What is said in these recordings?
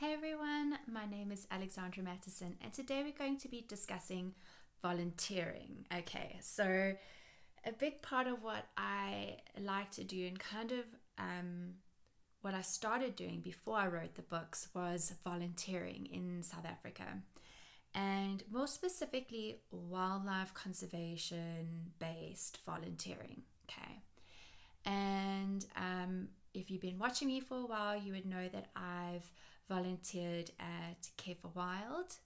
Hey everyone, my name is Alexandra Mattisson, and today we're going to be discussing volunteering. Okay, so a big part of what I like to do and kind of um, what I started doing before I wrote the books was volunteering in South Africa, and more specifically, wildlife conservation based volunteering. Okay, and um, if you've been watching me for a while, you would know that I've volunteered at Care for Wild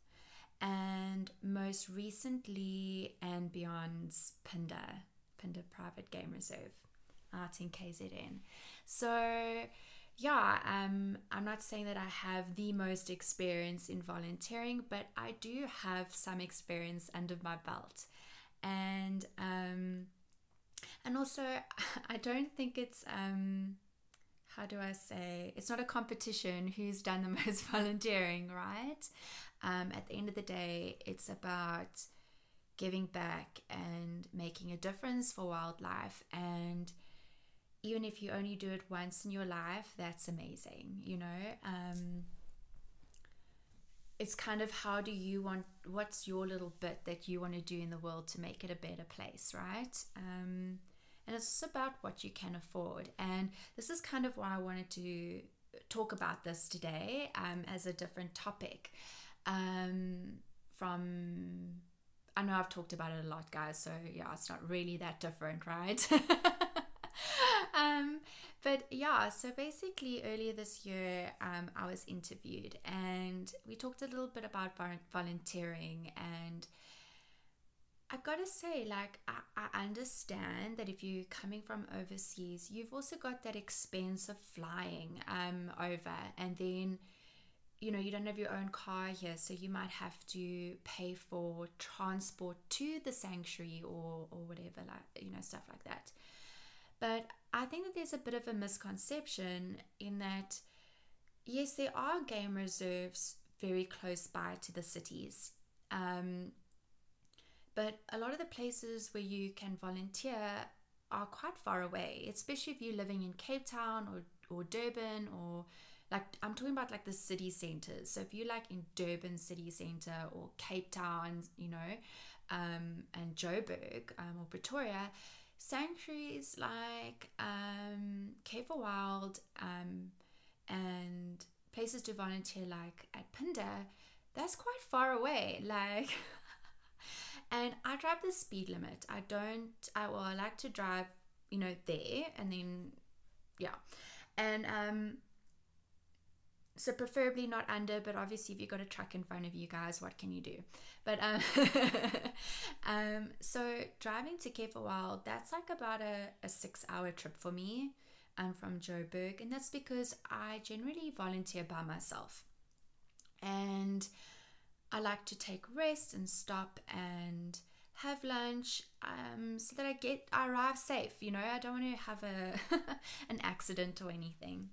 and most recently and beyond's Phinda, Phinda Private Game Reserve out in KZN. So yeah, um, I'm not saying that I have the most experience in volunteering, but I do have some experience under my belt. And um, and also I don't think it's um, how do I say, it's not a competition who's done the most volunteering, right? Um, at the end of the day, it's about giving back and making a difference for wildlife. And even if you only do it once in your life, that's amazing, you know? Um, it's kind of how do you want, what's your little bit that you want to do in the world to make it a better place, right? Um, and it's about what you can afford. And this is kind of why I wanted to talk about this today um, as a different topic. Um, from I know I've talked about it a lot, guys, so yeah, it's not really that different, right? um, but yeah, so basically, earlier this year, um, I was interviewed and we talked a little bit about volunteering and I gotta say, like, I, I understand that if you're coming from overseas, you've also got that expense of flying um, over, and then you know you don't have your own car here, so you might have to pay for transport to the sanctuary or or whatever, like you know stuff like that. But I think that there's a bit of a misconception in that yes, there are game reserves very close by to the cities. Um, but a lot of the places where you can volunteer are quite far away, especially if you're living in Cape Town or, or Durban or like I'm talking about like the city centers. So if you're like in Durban city center or Cape Town, you know, um, and Joburg um, or Pretoria, sanctuaries like um, Care for Wild um, and places to volunteer like at Phinda, that's quite far away. Like and I drive the speed limit. I don't. I well, I like to drive, you know, there and then, yeah, and um. So preferably not under, but obviously if you've got a truck in front of you guys, what can you do? But um, um so driving to for Wild, that's like about a, a six hour trip for me. I'm from Joburg, and that's because I generally volunteer by myself. And I like to take rest and stop and have lunch um, so that I get I arrive safe. You know, I don't want to have a an accident or anything.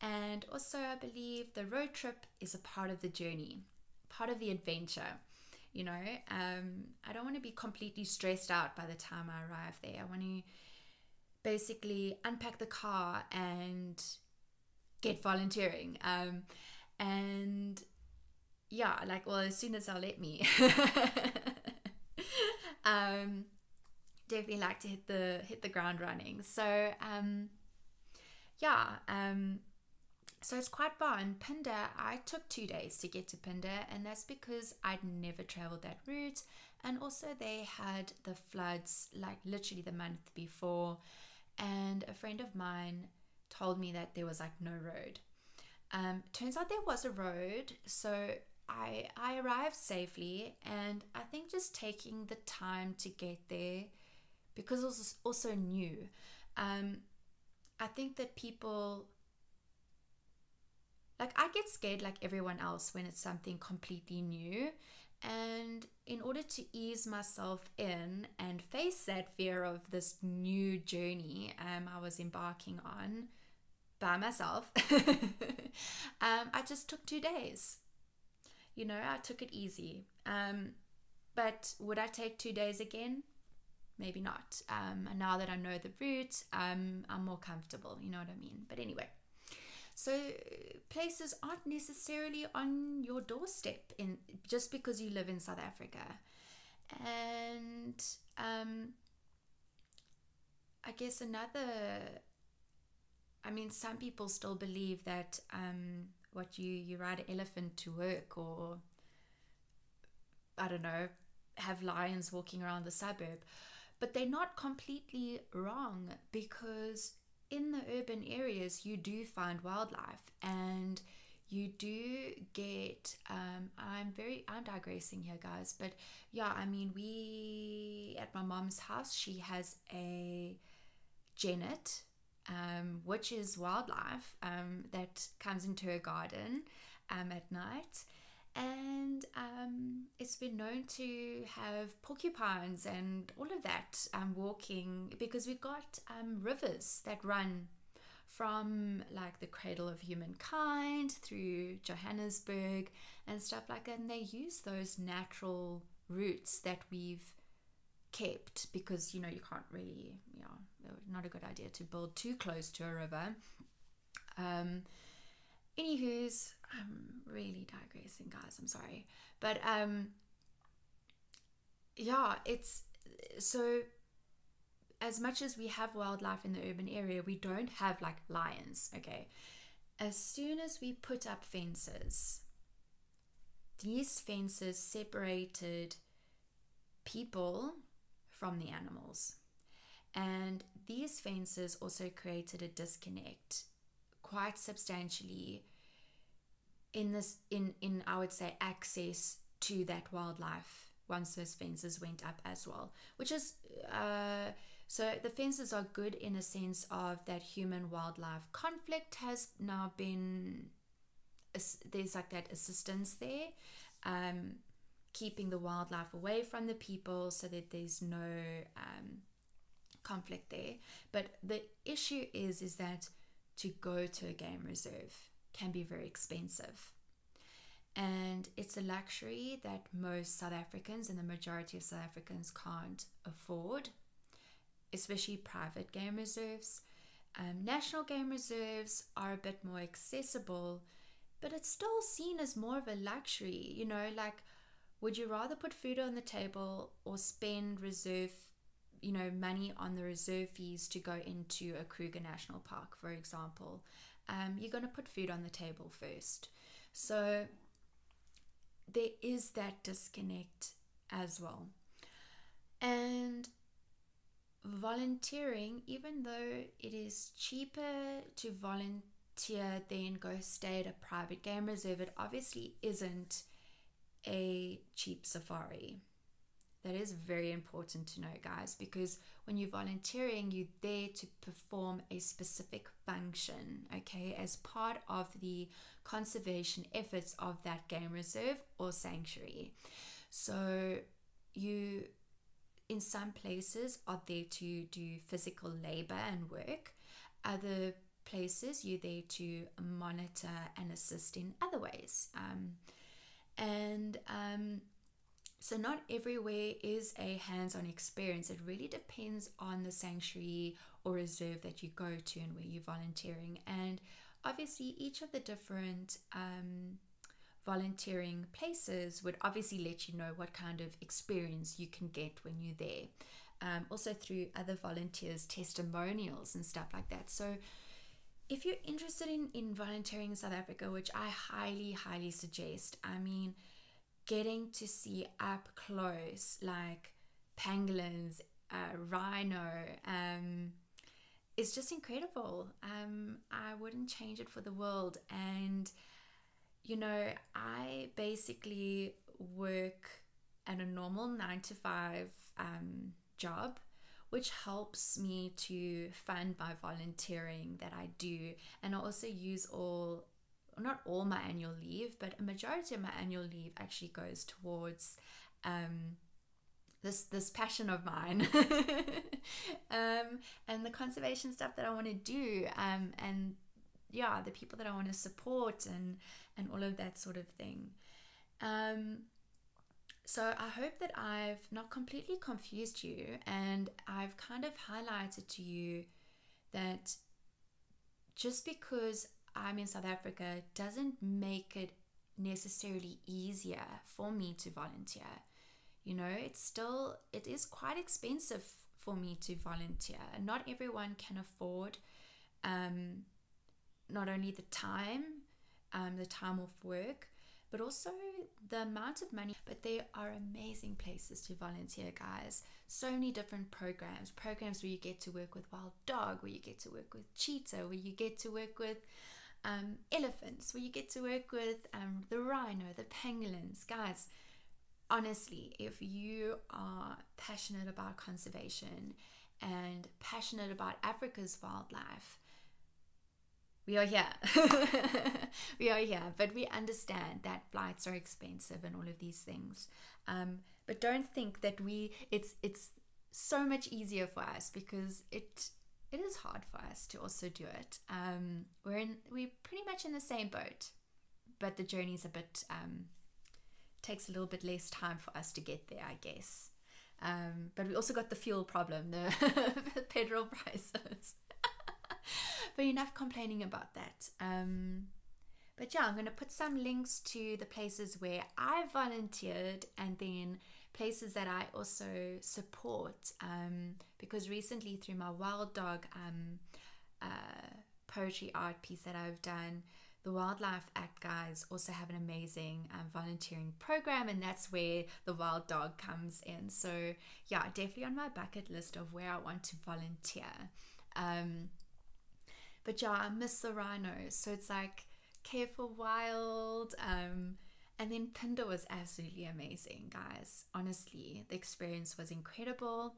And also, I believe the road trip is a part of the journey, part of the adventure. You know, um, I don't want to be completely stressed out by the time I arrive there. I want to basically unpack the car and get volunteering. Um, and yeah, like well, as soon as they'll let me. um, definitely like to hit the hit the ground running. So um, yeah, um, so it's quite far. In Phinda, I took two days to get to Phinda, and that's because I'd never traveled that route, and also they had the floods like literally the month before, and a friend of mine told me that there was like no road. Um, turns out there was a road, so I I arrived safely, and I think just taking the time to get there, because it was also new. Um, I think that people like I get scared like everyone else when it's something completely new. And in order to ease myself in and face that fear of this new journey um, I was embarking on by myself, um, I just took two days you know, I took it easy. Um, but would I take two days again? Maybe not. Um, and now that I know the route, um, I'm more comfortable. You know what I mean? But anyway, So places aren't necessarily on your doorstep in just because you live in South Africa. And um, I guess another I mean some people still believe that um, what you you ride an elephant to work or I don't know, have lions walking around the suburb. But they're not completely wrong because in the urban areas you do find wildlife and you do get um, i'm very i'm digressing here guys but yeah i mean we at my mom's house she has a genet um, which is wildlife um, that comes into her garden um, at night and um, it's been known to have porcupines and all of that um, walking because we've got um, rivers that run from like the cradle of humankind through Johannesburg and stuff like that. And they use those natural routes that we've kept because you know you can't really, you know, not a good idea to build too close to a river. Um, anywho's i'm really digressing guys i'm sorry. But um yeah it's so as much as we have wildlife in the urban area we don't have like lions okay? As soon as we put up fences these fences separated people from the animals and these fences also created a disconnect quite substantially in this in in I would say access to that wildlife once those fences went up as well, which is uh, so the fences are good in a sense of that human wildlife conflict has now been there's like that assistance there, um, keeping the wildlife away from the people so that there's no um, conflict there. But the issue is is that to go to a game reserve can be very expensive. And it's a luxury that most South Africans and the majority of South Africans can't afford, especially private game reserves. Um, national game reserves are a bit more accessible, but it's still seen as more of a luxury. You know, like, would you rather put food on the table or spend reserve you know money on the reserve fees to go into a Kruger National Park, for example, um, you're going to put food on the table first. So there is that disconnect as well. And volunteering, even though it is cheaper to volunteer than go stay at a private game reserve, it obviously isn't a cheap safari. That is very important to know, guys, because when you're volunteering, you're there to perform a specific function, okay, as part of the conservation efforts of that game reserve or sanctuary. So, you in some places are there to do physical labor and work, other places you're there to monitor and assist in other ways. Um, and um, so, not everywhere is a hands on experience. It really depends on the sanctuary or reserve that you go to and where you're volunteering. And obviously, each of the different um, volunteering places would obviously let you know what kind of experience you can get when you're there. Um, also, through other volunteers' testimonials and stuff like that. So, if you're interested in, in volunteering in South Africa, which I highly, highly suggest, I mean, getting to see up close like pangolins, uh, rhino, um, is just incredible. Um, I wouldn't change it for the world. And, you know, I basically work at a normal nine to five um, job, which helps me to fund my volunteering that I do. And I also use all not all my annual leave, but a majority of my annual leave actually goes towards um, this this passion of mine. Um, and the conservation stuff that I want to do um, and yeah the people that I want to support and and all of that sort of thing. Um, so I hope that I've not completely confused you and I've kind of highlighted to you that just because I'm in South Africa doesn't make it necessarily easier for me to volunteer. You know, it's still it is quite expensive for me to volunteer. And not everyone can afford um, not only the time, um, the time off work, but also the amount of money. But there are amazing places to volunteer, guys. So many different programs programs where you get to work with wild dog, where you get to work with cheetah, where you get to work with um, elephants, where you get to work with um, the rhino, the pangolins. Guys, honestly, if you are passionate about conservation and passionate about Africa's wildlife, we are here. we are here, but we understand that flights are expensive and all of these things. Um, but don't think that we it's it's so much easier for us because it it is hard for us to also do it. Um, we're in we're pretty much in the same boat, but the journey's a bit um, takes a little bit less time for us to get there, I guess. Um, but we also got the fuel problem, the petrol prices. but enough complaining about that. Um, but yeah, I'm going to put some links to the places where I volunteered and then places that I also support. Um, because recently, through my Wild Dog um, uh, poetry art piece that I've done, the Wildlife ACT guys also have an amazing um, volunteering program, and that's where the Wild Dog comes in. So, yeah, definitely on my bucket list of where I want to volunteer. Um, but yeah, I miss the rhinos. So it's like Care for Wild. Um, and then Phinda was absolutely amazing, guys. Honestly, the experience was incredible.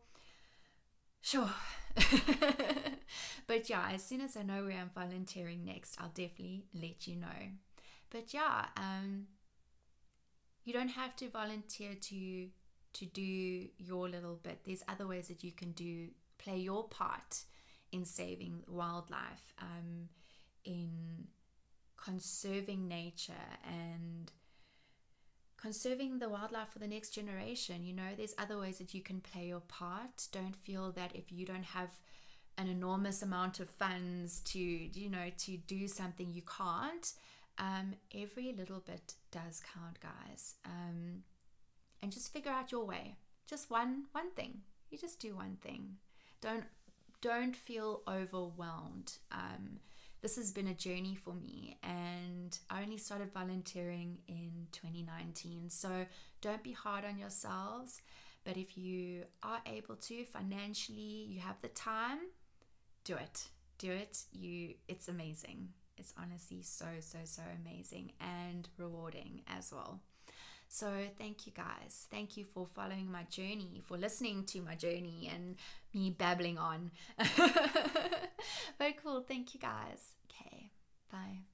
Sure. but yeah, as soon as I know where I'm volunteering next, I'll definitely let you know. But yeah, um, you don't have to volunteer to to do your little bit. There's other ways that you can do play your part in saving wildlife, um, in conserving nature and conserving the wildlife for the next generation. You know, there's other ways that you can play your part. Don't feel that if you don't have an enormous amount of funds to, you know, to do something, you can't. Um, every little bit does count, guys. Um, and just figure out your way. Just one one thing. You just do one thing. Don't don't feel overwhelmed. Um, this has been a journey for me, and I only started volunteering in 2019. So don't be hard on yourselves. But if you are able to financially, you have the time, do it. Do it. You it's amazing. It's honestly so so so amazing and rewarding as well. So, thank you guys. Thank you for following my journey, for listening to my journey and me babbling on. Very cool. Thank you guys. Okay, bye.